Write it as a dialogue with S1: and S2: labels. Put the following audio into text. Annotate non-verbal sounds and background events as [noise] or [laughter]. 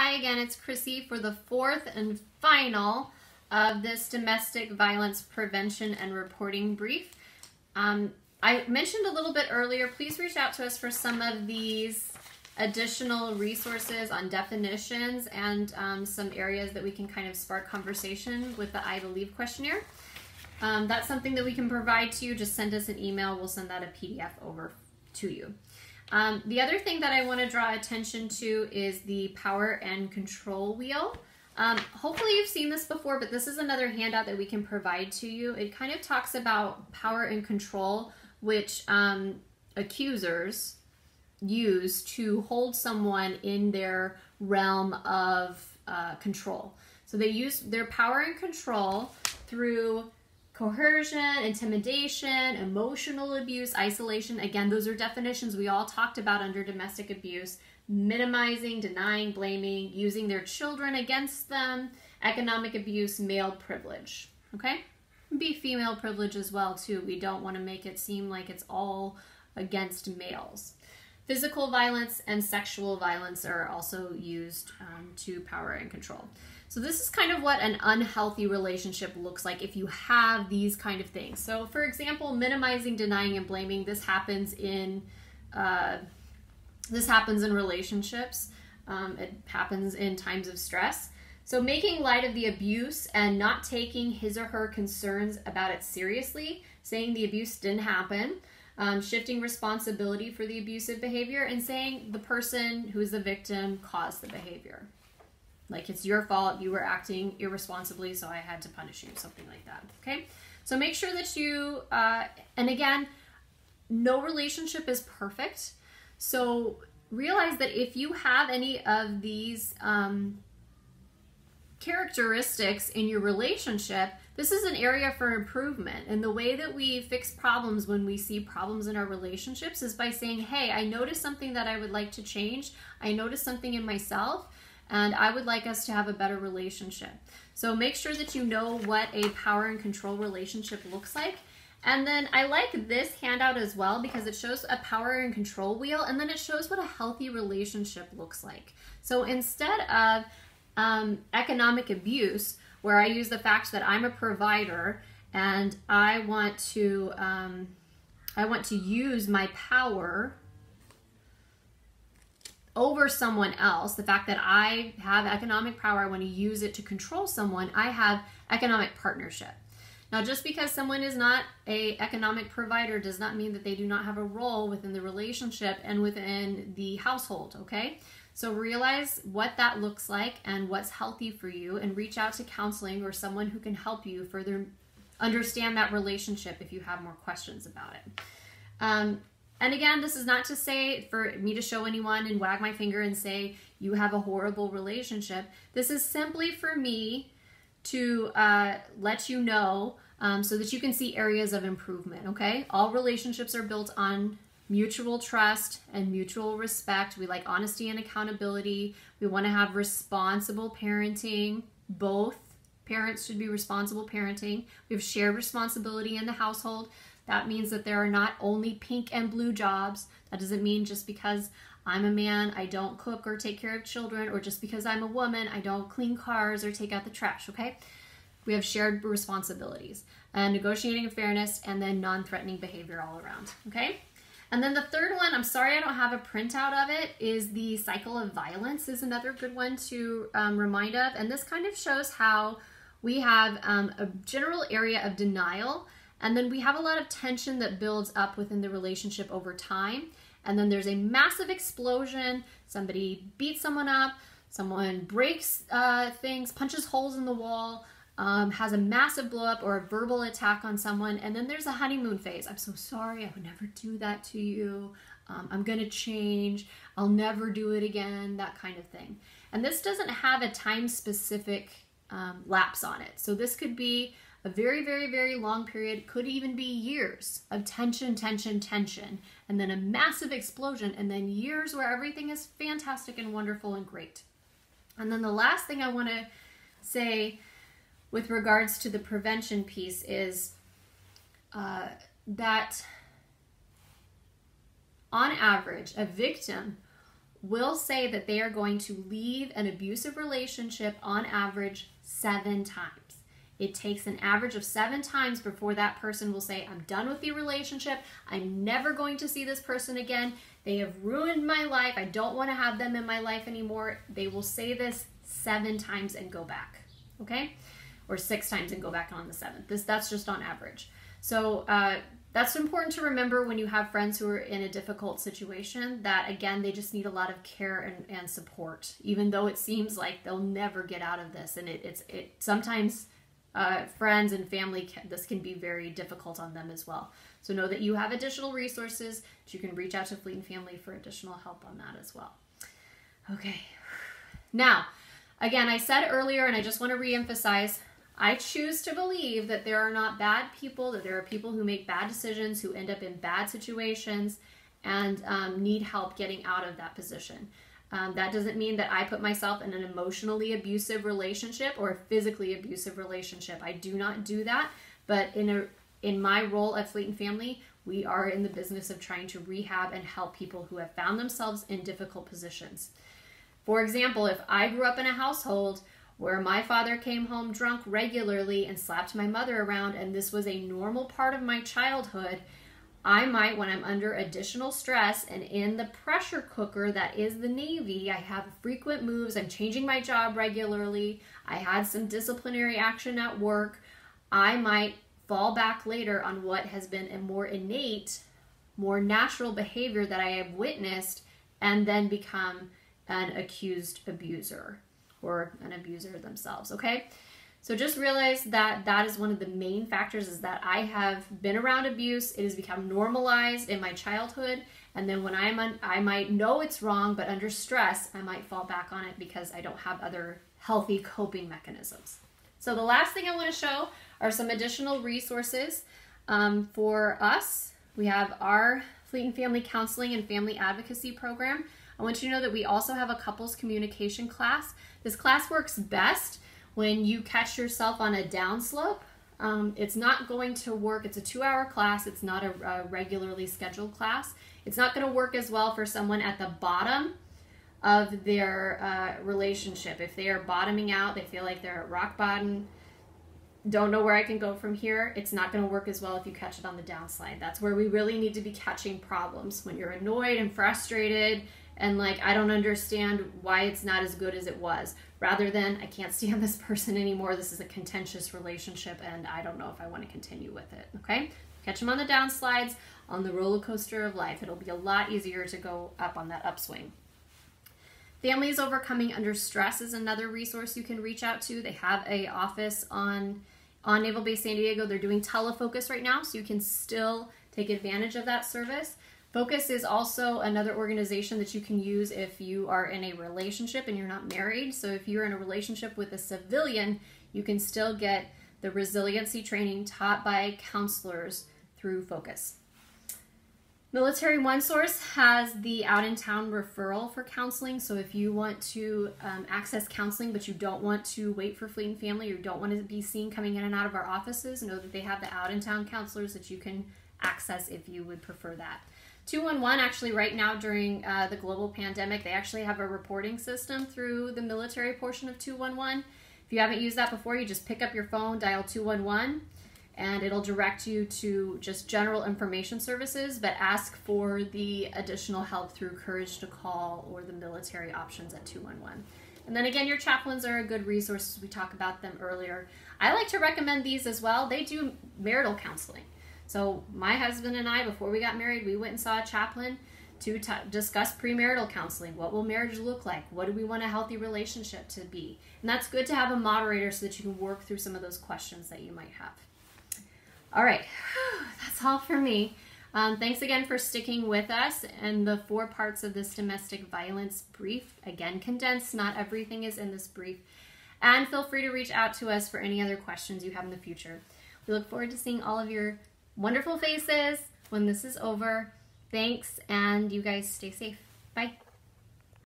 S1: Hi again, it's Chrissy for the fourth and final of this domestic violence prevention and reporting brief. Um, I mentioned a little bit earlier, please reach out to us for some of these additional resources on definitions and um, some areas that we can kind of spark conversation with the I Believe questionnaire. Um, that's something that we can provide to you. Just send us an email. We'll send that a PDF over to you. Um, the other thing that I want to draw attention to is the power and control wheel. Um, hopefully you've seen this before, but this is another handout that we can provide to you. It kind of talks about power and control, which um, accusers use to hold someone in their realm of uh, control. So they use their power and control through coercion, intimidation, emotional abuse, isolation. Again, those are definitions we all talked about under domestic abuse. Minimizing, denying, blaming, using their children against them, economic abuse, male privilege. Okay? Be female privilege as well, too. We don't want to make it seem like it's all against males. Physical violence and sexual violence are also used um, to power and control. So this is kind of what an unhealthy relationship looks like if you have these kind of things. So for example, minimizing, denying, and blaming, this happens in uh, this happens in relationships. Um, it happens in times of stress. So making light of the abuse and not taking his or her concerns about it seriously, saying the abuse didn't happen, um, shifting responsibility for the abusive behavior, and saying the person who is the victim caused the behavior. Like it's your fault, you were acting irresponsibly, so I had to punish you, something like that. Okay? So make sure that you, uh, and again, no relationship is perfect. So realize that if you have any of these um, characteristics in your relationship, this is an area for improvement. And the way that we fix problems when we see problems in our relationships is by saying, Hey, I noticed something that I would like to change. I noticed something in myself and I would like us to have a better relationship. So make sure that you know what a power and control relationship looks like. And then I like this handout as well because it shows a power and control wheel and then it shows what a healthy relationship looks like. So instead of um, economic abuse, where I use the fact that I'm a provider and I want to um, I want to use my power over someone else, the fact that I have economic power, I want to use it to control someone, I have economic partnership. Now, just because someone is not a economic provider does not mean that they do not have a role within the relationship and within the household, okay? So realize what that looks like and what's healthy for you and reach out to counseling or someone who can help you further understand that relationship if you have more questions about it. Um, and again, this is not to say for me to show anyone and wag my finger and say you have a horrible relationship. This is simply for me to uh, let you know um, so that you can see areas of improvement, okay? All relationships are built on mutual trust and mutual respect. We like honesty and accountability. We want to have responsible parenting. Both parents should be responsible parenting. We have shared responsibility in the household. That means that there are not only pink and blue jobs. That doesn't mean just because I'm a man, I don't cook or take care of children, or just because I'm a woman, I don't clean cars or take out the trash, okay? We have shared responsibilities and negotiating fairness and then non threatening behavior all around, okay? And then the third one, I'm sorry I don't have a printout of it, is the cycle of violence, is another good one to um, remind of. And this kind of shows how we have um, a general area of denial and then we have a lot of tension that builds up within the relationship over time. And then there's a massive explosion. Somebody beats someone up, someone breaks uh, things, punches holes in the wall, um, has a massive blow up or a verbal attack on someone. And then there's a honeymoon phase. I'm so sorry. I would never do that to you. Um, I'm going to change. I'll never do it again. That kind of thing. And this doesn't have a time specific um, lapse on it. So this could be a very, very, very long period, could even be years of tension, tension, tension, and then a massive explosion, and then years where everything is fantastic and wonderful and great. And then the last thing I want to say with regards to the prevention piece is uh, that on average, a victim will say that they are going to leave an abusive relationship on average seven times. It takes an average of seven times before that person will say, I'm done with the relationship. I'm never going to see this person again. They have ruined my life. I don't want to have them in my life anymore. They will say this seven times and go back. Okay? Or six times and go back on the seventh. This that's just on average. So uh, that's important to remember when you have friends who are in a difficult situation that again they just need a lot of care and, and support even though it seems like they'll never get out of this and it, it's it sometimes uh, friends and family this can be very difficult on them as well. So know that you have additional resources that you can reach out to fleet and family for additional help on that as well. Okay. Now again i said earlier and i just want to reemphasize I choose to believe that there are not bad people, that there are people who make bad decisions, who end up in bad situations, and um, need help getting out of that position. Um, that doesn't mean that I put myself in an emotionally abusive relationship or a physically abusive relationship. I do not do that. But in a in my role at Fleet and Family, we are in the business of trying to rehab and help people who have found themselves in difficult positions. For example, if I grew up in a household where my father came home drunk regularly and slapped my mother around, and this was a normal part of my childhood, I might, when I'm under additional stress and in the pressure cooker that is the Navy, I have frequent moves, I'm changing my job regularly, I had some disciplinary action at work, I might fall back later on what has been a more innate, more natural behavior that I have witnessed and then become an accused abuser or an abuser themselves, okay? So just realize that that is one of the main factors is that I have been around abuse. It has become normalized in my childhood. And then when I'm on, I might know it's wrong, but under stress, I might fall back on it because I don't have other healthy coping mechanisms. So the last thing I want to show are some additional resources um, for us. We have our Fleet and Family Counseling and Family Advocacy Program. I want you to know that we also have a couples communication class. This class works best when you catch yourself on a downslope. Um, it's not going to work. It's a two hour class. It's not a, a regularly scheduled class. It's not going to work as well for someone at the bottom of their uh, relationship. If they are bottoming out, they feel like they're at rock bottom, don't know where I can go from here, it's not going to work as well if you catch it on the downslide. That's where we really need to be catching problems. When you're annoyed and frustrated and like I don't understand why it's not as good as it was. Rather than I can't stand [laughs] this person anymore this is a contentious relationship and I don't know if I want to continue with it okay? Catch them on the downslides on the roller coaster of life. It'll be a lot easier to go up on that upswing. Families overcoming under stress is another resource you can reach out to. They have a office on on naval base san diego. They're doing telefocus right now so you can still take advantage of that service Focus is also another organization that you can use if you are in a relationship and you're not married. So if you're in a relationship with a civilian, you can still get the resiliency training taught by counselors through Focus. Military One Source has the out in town referral for counseling. So if you want to um, access counseling, but you don't want to wait for Fleet and Family or don't want to be seen coming in and out of our offices, know that they have the out in town counselors that you can access if you would prefer that. 211 actually right now during uh, the global pandemic they actually have a reporting system through the military portion of 211 if you haven't used that before you just pick up your phone dial 211 and it'll direct you to just general information services but ask for the additional help through courage to call or the military options at 211 and then again your chaplains are a good resource we talked about them earlier. I like to recommend these as well. They do marital counseling so my husband and I, before we got married, we went and saw a chaplain to t- discuss premarital counseling. What will marriage look like? What do we want a healthy relationship to be? And that's good to have a moderator so that you can work through some of those questions that you might have. All right, [sighs] that's all for me. Um, thanks again for sticking with us and the four parts of this domestic violence brief. Again, condensed, not everything is in this brief. And feel free to reach out to us for any other questions you have in the future. We look forward to seeing all of your wonderful faces when this is over. Thanks, and you guys stay safe. Bye.